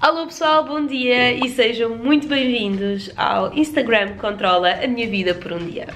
Alô pessoal, bom dia e sejam muito bem-vindos ao Instagram Controla a Minha Vida por um Dia.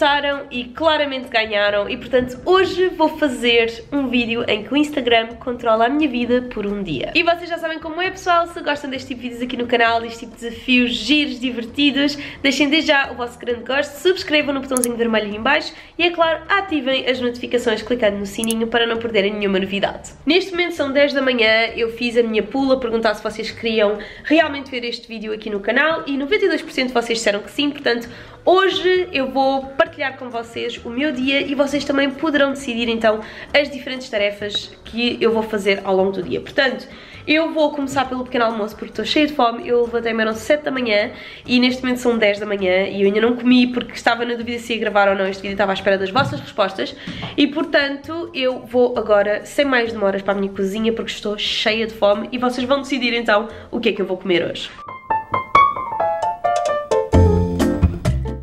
Votaram e claramente ganharam e portanto hoje vou fazer um vídeo em que o Instagram controla a minha vida por um dia. E vocês já sabem como é pessoal, se gostam deste tipo de vídeos aqui no canal, deste tipo de desafios giros, divertidos, deixem desde já o vosso grande gosto, subscrevam no botãozinho vermelho aí em baixo e é claro, ativem as notificações clicando no sininho para não perderem nenhuma novidade. Neste momento são 10 da manhã, eu fiz a minha pula, perguntar se vocês queriam realmente ver este vídeo aqui no canal e 92% de vocês disseram que sim, portanto Hoje eu vou partilhar com vocês o meu dia e vocês também poderão decidir então as diferentes tarefas que eu vou fazer ao longo do dia. Portanto, eu vou começar pelo pequeno almoço porque estou cheia de fome, eu levantei-me eram 7 da manhã e neste momento são 10 da manhã e eu ainda não comi porque estava na dúvida se ia gravar ou não este vídeo, estava à espera das vossas respostas e portanto eu vou agora sem mais demoras para a minha cozinha porque estou cheia de fome e vocês vão decidir então o que é que eu vou comer hoje.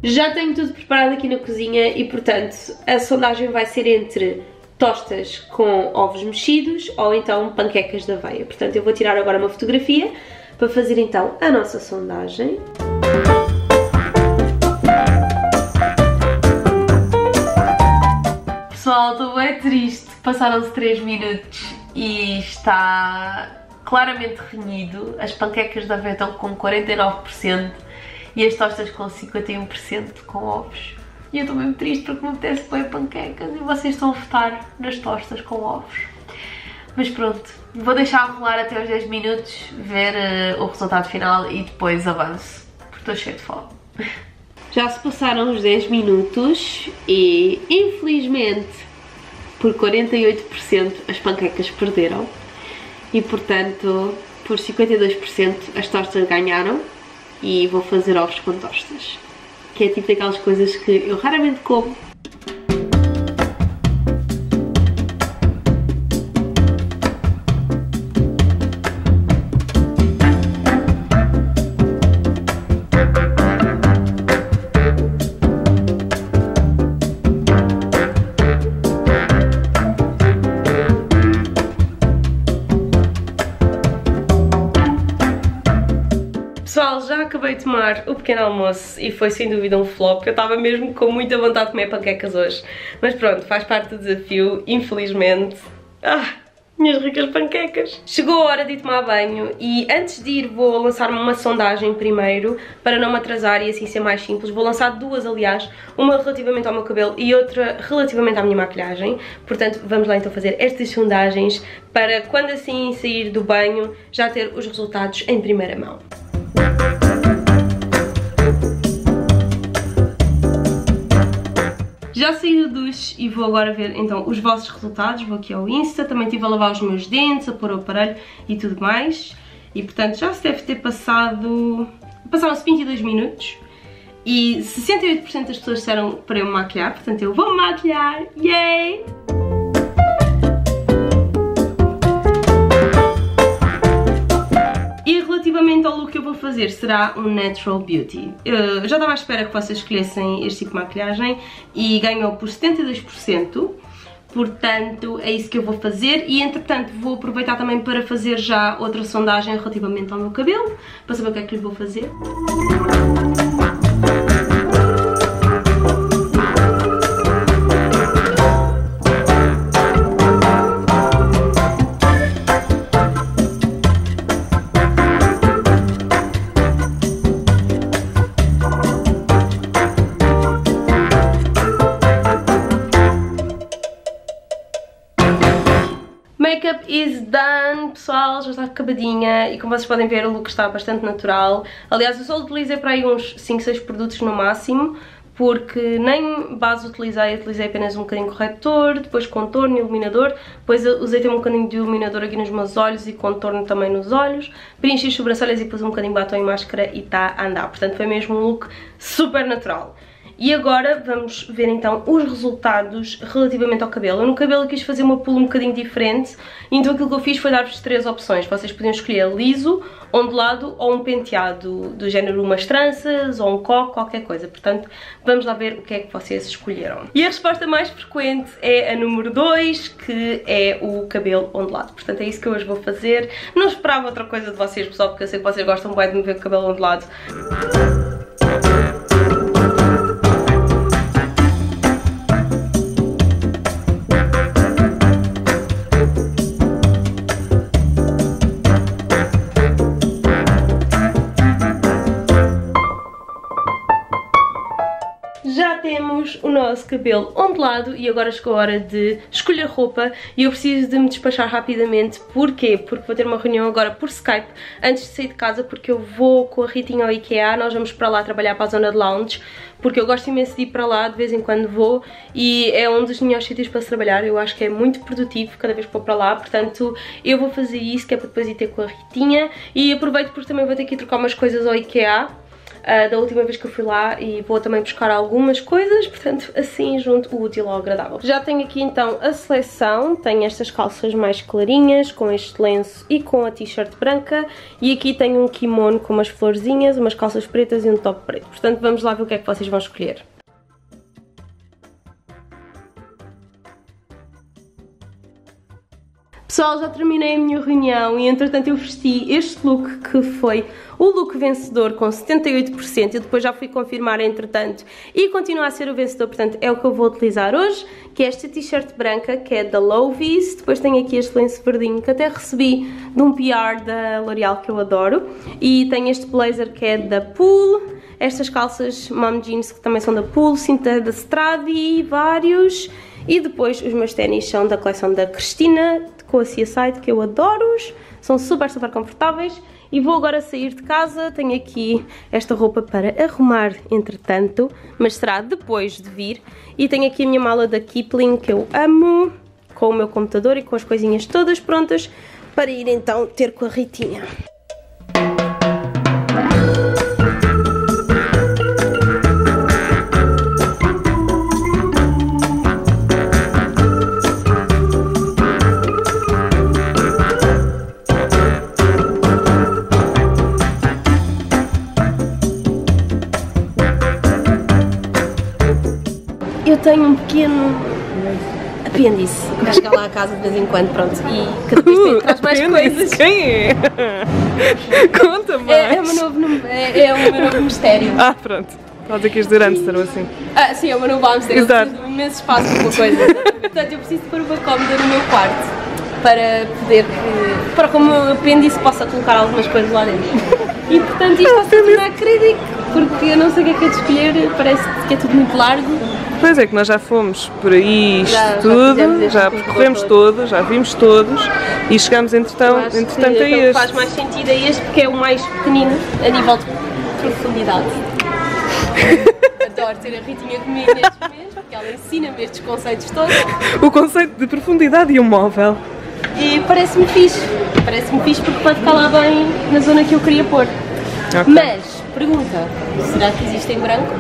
Já tenho tudo preparado aqui na cozinha e, portanto, a sondagem vai ser entre tostas com ovos mexidos ou então panquecas de aveia. Portanto, eu vou tirar agora uma fotografia para fazer então a nossa sondagem. Pessoal, estou bem triste. Passaram-se 3 minutos e está claramente renhido. As panquecas de aveia estão com 49% e as tostas com 51% com ovos. E eu estou mesmo triste porque me apetece pôr panquecas e vocês estão a votar nas tostas com ovos. Mas pronto, vou deixar rolar até os 10 minutos, ver uh, o resultado final e depois avanço, porque estou cheio de fome. Já se passaram os 10 minutos e infelizmente por 48% as panquecas perderam e portanto por 52% as tostas ganharam e vou fazer ovos com tostas. Que é tipo daquelas coisas que eu raramente como, De tomar o pequeno almoço e foi sem dúvida um flop. Eu estava mesmo com muita vontade de comer panquecas hoje. Mas pronto, faz parte do desafio, infelizmente. Ah, minhas ricas panquecas. Chegou a hora de ir tomar banho e antes de ir vou lançar-me uma sondagem primeiro para não me atrasar e assim ser mais simples. Vou lançar duas, aliás, uma relativamente ao meu cabelo e outra relativamente à minha maquilhagem. Portanto, vamos lá então fazer estas sondagens para quando assim sair do banho já ter os resultados em primeira mão. Já saí do duche e vou agora ver então os vossos resultados, vou aqui ao Insta, também estive a lavar os meus dentes, a pôr o aparelho e tudo mais. E portanto já se deve ter passado... passaram-se 22 minutos e 68% das pessoas disseram para eu me maquilhar, portanto eu vou me maquilhar, yay! Vou fazer será um Natural Beauty. Eu já estava à espera que vocês escolhessem este tipo de maquilhagem e ganhou por 72%. Portanto, é isso que eu vou fazer e, entretanto, vou aproveitar também para fazer já outra sondagem relativamente ao meu cabelo, para saber o que é que lhe vou fazer. Está acabadinha e como vocês podem ver o look está bastante natural. Aliás, eu só utilizei para aí uns 5, 6 produtos no máximo, porque nem base utilizei, utilizei apenas um bocadinho corretor, depois contorno iluminador, depois usei também um bocadinho de iluminador aqui nos meus olhos e contorno também nos olhos, preenchi as sobrancelhas e pus um bocadinho de batom e máscara e está a andar, portanto foi mesmo um look super natural. E agora vamos ver então os resultados relativamente ao cabelo. Eu no cabelo quis fazer uma pulo um bocadinho diferente, então aquilo que eu fiz foi dar-vos três opções. Vocês podiam escolher liso, ondulado ou um penteado do género umas tranças ou um coque, qualquer coisa. Portanto, vamos lá ver o que é que vocês escolheram. E a resposta mais frequente é a número 2, que é o cabelo ondulado. Portanto, é isso que eu hoje vou fazer. Não esperava outra coisa de vocês, pessoal, porque eu sei que vocês gostam bem de me ver com o cabelo ondulado. Temos o nosso cabelo ondulado e agora chegou a hora de escolher roupa e eu preciso de me despachar rapidamente. Porquê? Porque vou ter uma reunião agora por Skype antes de sair de casa porque eu vou com a Ritinha ao IKEA, nós vamos para lá trabalhar para a zona de lounge porque eu gosto imenso de ir para lá, de vez em quando vou e é um dos melhores sítios para se trabalhar, eu acho que é muito produtivo cada vez que vou para lá, portanto eu vou fazer isso que é para depois ir ter com a Ritinha e aproveito porque também vou ter que ir trocar umas coisas ao IKEA uh, da última vez que eu fui lá e vou também buscar algumas coisas, portanto assim junto o útil ao agradável. Já tenho aqui então a seleção, tenho estas calças mais clarinhas com este lenço e com a t-shirt branca e aqui tenho um kimono com umas florzinhas, umas calças pretas e um top preto. Portanto vamos lá ver o que é que vocês vão escolher. Pessoal, já terminei a minha reunião e entretanto eu vesti este look que foi o look vencedor com 78% e depois já fui confirmar entretanto e continua a ser o vencedor, portanto é o que eu vou utilizar hoje, que é esta t-shirt branca que é da Lovis, depois tenho aqui este lenço verdinho que até recebi de um PR da L'Oreal que eu adoro. E tenho este blazer que é da Pool, estas calças mom jeans que também são da Pool, cinta da Stradi, vários e depois os meus ténis são da coleção da Cristina com a Seaside, que eu adoro-os, são super, super confortáveis. E vou agora sair de casa, tenho aqui esta roupa para arrumar entretanto, mas será depois de vir. E tenho aqui a minha mala da Kipling, que eu amo, com o meu computador e com as coisinhas todas prontas para ir então ter com a Ritinha. Tenho um pequeno apêndice para chegar lá a casa de vez em quando, pronto, e cada vez tem, traz mais coisas. Quem é? Conta-me é, é, o meu novo, é, é o meu novo mistério. Ah, pronto. Estás aqui os durantes, ou assim. Ah, sim, é o meu novo hamster, Exato. eu preciso de imenso espaço para uma coisa. Portanto, eu preciso de pôr uma cómoda no meu quarto para poder, para como o apêndice possa colocar algumas coisas lá dentro. E portanto isto está a tornar crítico, porque eu não sei o que é que é de escolher, parece que é tudo muito largo Pois é, que nós já fomos por aí isto já, tudo, já, já percorremos todos, já vimos todos e chegamos entretanto, entretanto a este. faz mais sentido a este porque é o mais pequenino a nível de profundidade. Adoro ter a Ritinha comigo nestes momentos porque ela ensina-me estes conceitos todos. O conceito de profundidade e o móvel. E parece-me fixe, parece-me fixe porque pode ficar lá bem na zona que eu queria pôr. Okay. Mas, pergunta, será que existe em branco?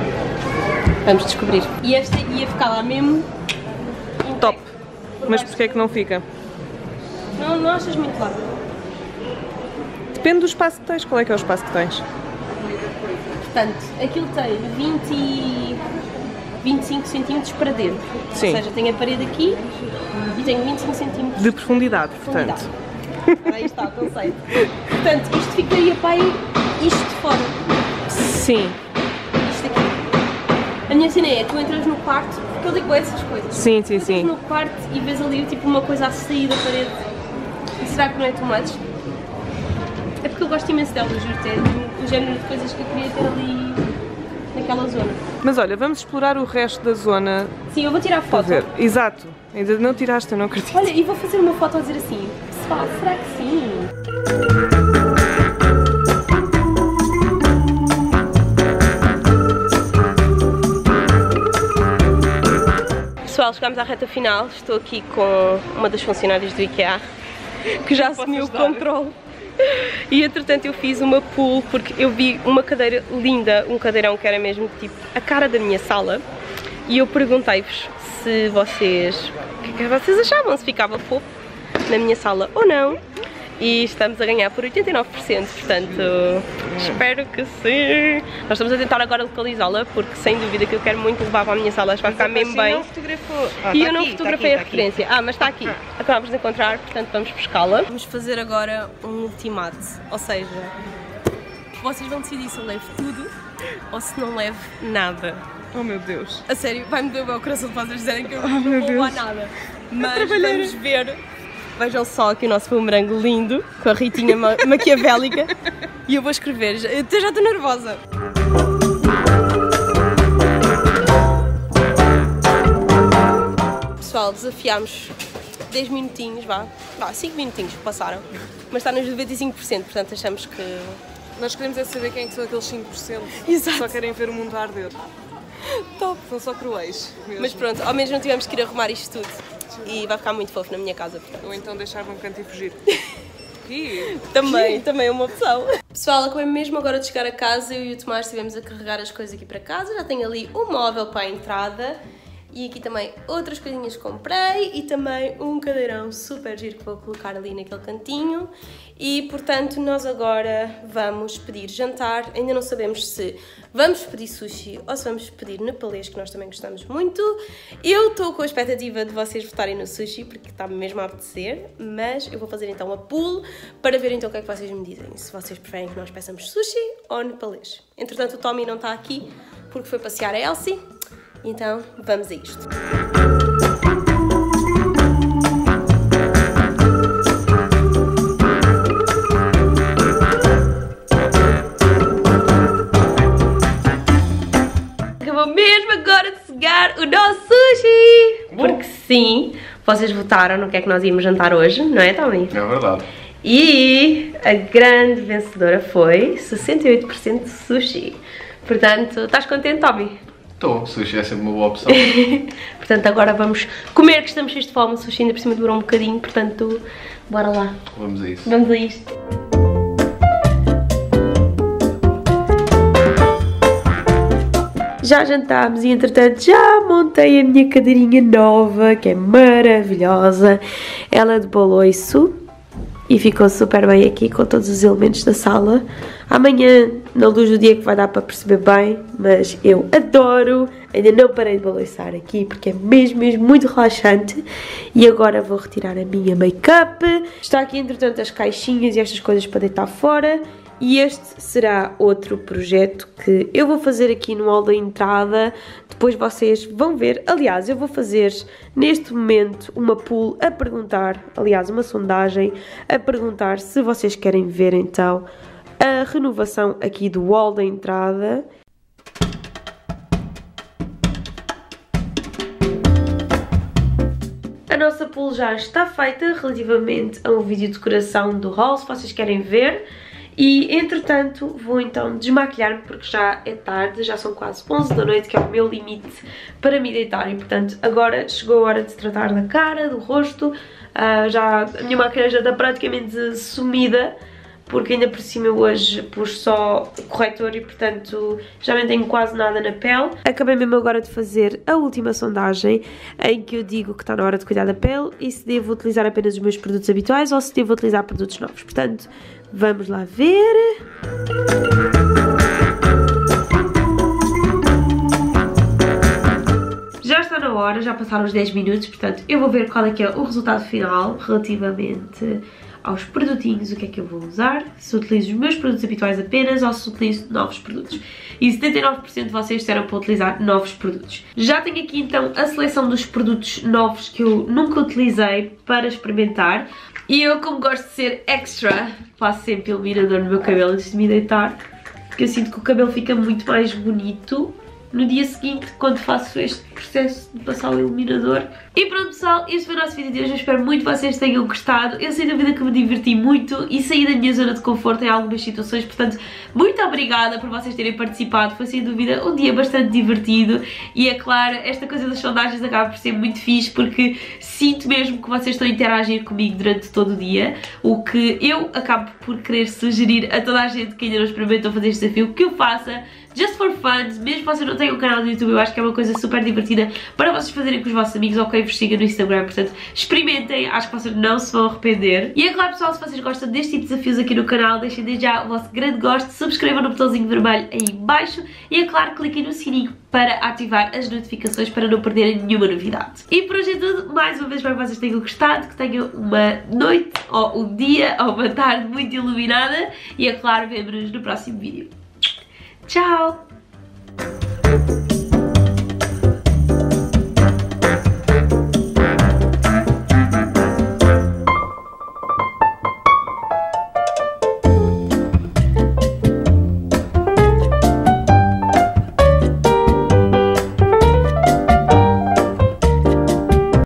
Vamos descobrir. E esta ia ficar lá mesmo. Top. Mas porquê é que não fica? Não, não achas muito largo? Depende do espaço que tens. Qual é que é o espaço que tens? Portanto, aquilo tem 20 25 centímetros para dentro. Sim. Ou seja, tem a parede aqui e tem 25 centímetros de profundidade, de profundidade. portanto. Aí está o conceito. Portanto, isto ficaria para isto de fora. Sim. A minha cena é, tu entras no quarto, porque eu digo essas coisas. Sim, sim, sim. no quarto e vês ali tipo uma coisa a sair da parede. E será que não é much? É porque eu gosto imenso dela, juro, é o género de coisas que eu queria ter ali naquela zona. Mas olha, vamos explorar o resto da zona. Sim, eu vou tirar foto. Ver. Exato, ainda não tiraste, eu não acredito. Olha, e vou fazer uma foto a dizer assim, pessoal, será que sim? Pessoal, chegámos à reta final. Estou aqui com uma das funcionárias do IKEA que já assumiu o controle. E entretanto eu fiz uma pool porque eu vi uma cadeira linda, um cadeirão que era mesmo tipo a cara da minha sala. E eu perguntei-vos se vocês, o que é que vocês achavam, se ficava fofo na minha sala ou não e estamos a ganhar por 89%, portanto espero que sim. Nós estamos a tentar agora localizá-la porque sem dúvida que eu quero muito levar para a minha sala, acho que vai ficar mesmo bem. Ah, e tá eu não aqui, tá fotografei aqui, a tá aqui. referência. Ah, mas está aqui. Acabámos de encontrar, portanto vamos buscá-la. Vamos fazer agora um ultimate, ou seja, vocês vão decidir se eu levo tudo ou se não levo nada. Oh meu Deus. A sério, vai-me doer o meu coração de vocês dizerem que eu Oh, não vou levar nada. Mas vamos ver. Vejam só aqui o nosso bumerangue lindo, com a Ritinha ma maquiavélica. E eu vou escrever. Eu já estou nervosa. Pessoal, desafiámos 10 minutinhos, vá. Vá, 5 minutinhos que passaram. Mas está nos 95%, portanto achamos que. Nós queremos é saber quem é que são aqueles 5% que Exato. só querem ver o mundo arder. Top! São só cruéis. mesmo. Mas pronto, ao menos não tivemos que ir arrumar isto tudo. E vai ficar muito fofo na minha casa, portanto. Ou então deixar num canto e fugir. Que? Também, também é uma opção. Pessoal, acabei mesmo agora de chegar a casa, eu e o Tomás estivemos a carregar as coisas aqui para casa, já tenho ali o móvel para a entrada e aqui também outras coisinhas que comprei e também um cadeirão super giro que vou colocar ali naquele cantinho e portanto nós agora vamos pedir jantar, ainda não sabemos se vamos pedir sushi ou se vamos pedir nepalês que nós também gostamos muito. Eu estou com a expectativa de vocês votarem no sushi porque está-me mesmo a apetecer, mas eu vou fazer então a pool para ver então o que é que vocês me dizem, se vocês preferem que nós peçamos sushi ou nepalês. Entretanto o Tommy não está aqui porque foi passear a Elsie, então vamos a isto. Acabou mesmo agora de chegar o nosso sushi! Porque sim, vocês votaram no que é que nós íamos jantar hoje, não é, Tommy? É verdade. E a grande vencedora foi 68% de sushi. Portanto, estás contente, Tommy? Estou, sushi é sempre uma boa opção. Portanto, agora vamos comer, que estamos cheios de fome. O sushi ainda por cima durou um bocadinho, portanto, bora lá. Vamos a isso. Vamos a isto. Já jantámos e entretanto já montei a minha cadeirinha nova, que é maravilhosa. Ela é de boloiço e ficou super bem aqui com todos os elementos da sala. Amanhã, na luz do dia, que vai dar para perceber bem, mas eu adoro. Ainda não parei de baloiçar aqui porque é mesmo, mesmo muito relaxante. E agora vou retirar a minha make-up. Está aqui, entretanto, as caixinhas e estas coisas para deitar fora. E este será outro projeto que eu vou fazer aqui no hall da entrada. Depois vocês vão ver. Aliás, eu vou fazer neste momento uma pool a perguntar, aliás, uma sondagem a perguntar se vocês querem ver então a renovação aqui do hall da entrada. A nossa pool já está feita relativamente a um vídeo de decoração do hall, se vocês querem ver. E, entretanto, vou então desmaquilhar-me porque já é tarde, já são quase 11 da noite, que é o meu limite para me deitar. E, portanto, agora chegou a hora de se tratar da cara, do rosto. Ah, já, a minha maquilhagem já está praticamente sumida, porque ainda por cima eu hoje pus só corretor e, portanto, já não tenho quase nada na pele. Acabei mesmo agora de fazer a última sondagem, em que eu digo que está na hora de cuidar da pele e se devo utilizar apenas os meus produtos habituais ou se devo utilizar produtos novos. Portanto, vamos lá ver. Já está na hora, já passaram os 10 minutos, portanto eu vou ver qual é que é o resultado final relativamente aos produtinhos, o que é que eu vou usar, se utilizo os meus produtos habituais apenas ou se utilizo novos produtos. E 79% de vocês disseram para utilizar novos produtos. Já tenho aqui então a seleção dos produtos novos que eu nunca utilizei para experimentar. E eu, como gosto de ser extra, faço sempre iluminador no meu cabelo antes de me deitar, porque eu sinto que o cabelo fica muito mais bonito no dia seguinte, quando faço este processo de passar o iluminador. E pronto pessoal, este foi o nosso vídeo de hoje, eu espero muito que vocês tenham gostado. Eu sem dúvida que me diverti muito e saí da minha zona de conforto em algumas situações, portanto, muito obrigada por vocês terem participado, foi sem dúvida um dia bastante divertido. E é claro, esta coisa das sondagens acaba por ser muito fixe porque sinto mesmo que vocês estão a interagir comigo durante todo o dia, o que eu acabo por querer sugerir a toda a gente que ainda não experimentou fazer este desafio, que o faça, just for fun, mesmo vocês não tenham um canal no YouTube, eu acho que é uma coisa super divertida para vocês fazerem com os vossos amigos, ok, vos sigam no Instagram, portanto, experimentem, acho que vocês não se vão arrepender. E é claro, pessoal, se vocês gostam deste tipo de desafios aqui no canal, deixem desde já o vosso grande gosto, subscrevam no botãozinho vermelho aí embaixo e, é claro, cliquem no sininho para ativar as notificações para não perderem nenhuma novidade. E por hoje é tudo, mais uma vez espero que vocês tenham gostado, que tenham uma noite, ou um dia, ou uma tarde muito iluminada e, é claro, vemos-nos no próximo vídeo. Tchau!